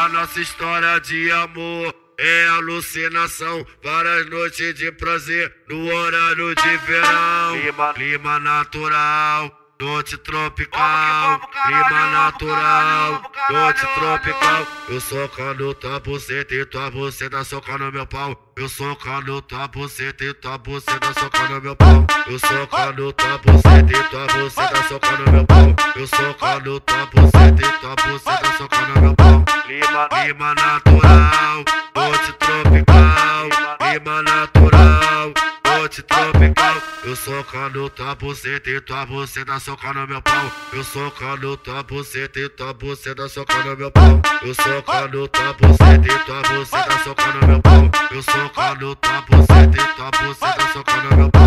A nossa história de amor é alucinação, várias noites de prazer no horário de verão. Clima, clima natural, noite tropical, clima natural, noite tropical. Eu socando tua buceta e tua buceta socando meu pau. Eu socando tua buceta e tua buceta socando meu pau. Eu socando tua buceta e tua buceta socando meu pau. Eu socando tua buceta e tua buceta socando meu pau. Clima, clima natural noite tropical, clima natural, noite tropical. Eu socando tua buceta e tua buceta socando meu pau. Eu socando tua buceta e tua buceta socando meu pau. Eu socando tua buceta e tua buceta socando meu pau. Eu socando tua buceta e tua buceta socando meu pau.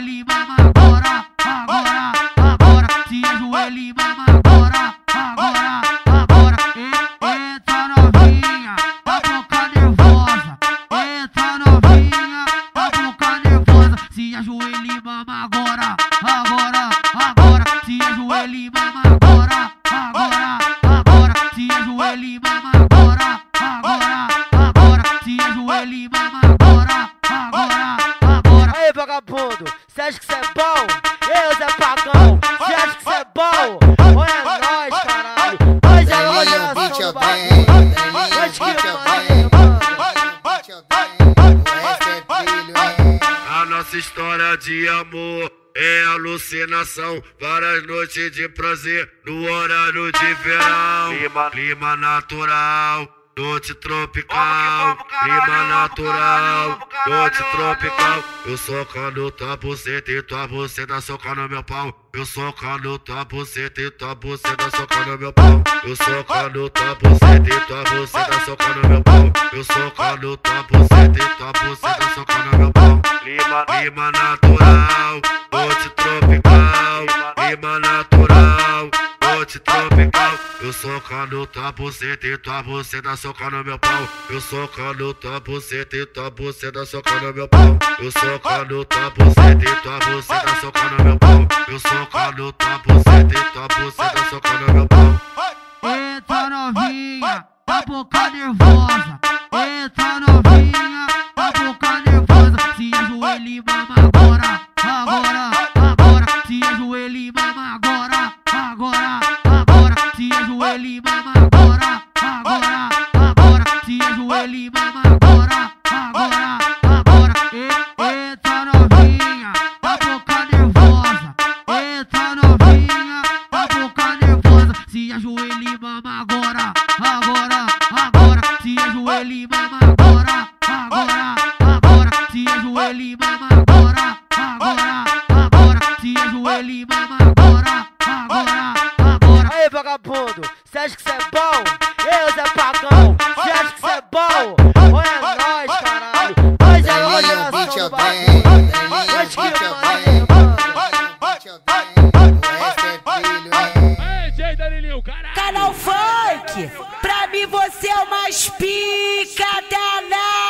Se ajoelha e mama agora, agora, agora. Se ajoelha e mama agora, agora, agora. Eita novinha, tá boca nervosa. Eita novinha, tá boca nervosa. Se ajoelha e mama agora, agora, agora. Se ajoelha e mama agora, agora, agora. Se ajoelha e mama agora, agora, agora. Se ajoelha e mama agora, agora, agora. Vagabundo, acha que cê é bom? Eu, Zé Pagão, cê acha que cê é bom? Olha é nóis, caralho. Hoje é hoje é a Beat eu bem, Hoje que eu bem? A nossa história de amor é alucinação, várias noites de prazer no horário de verão. Clima, clima natural, noite tropical, clima natural, noite tropical. Eu socando tua buceta e tua buceta socando meu pau. Eu socando tua buceta e tua buceta socando meu pau. Eu socando tua buceta e tua buceta socando meu pau. Eu socando tua buceta e tua buceta socando meu pau. Clima, clima natural, noite tropical, clima natural, noite tropical. Eu socando tua buceta e tua buceta socando meu pau. Eu socando tua buceta e tua buceta socando meu pau. Eu socando tua buceta e tua buceta socando meu pau. Eu socando tua buceta e tua buceta socando Se ajoelha e mama agora, agora, agora. Se ajoelha e mama agora, agora, agora. Eita novinha, tá boca nervosa. Eita novinha, tá boca nervosa. Se ajoelha e mama agora, agora, agora. Se ajoelha e mama agora, agora, agora. Se ajoelha e mama agora, agora, agora. Se ajoelha e mama agora, agora, agora. Vagabundo, acha que cê é bom? Eu, Zé Pagão, cê acha que cê é bom? Olha é nóis, caralho. Hoje é hoje é ação do bagulho. Belinho, Hoje que mano, é? Canal Funk, pra mim você é o mais pica danado.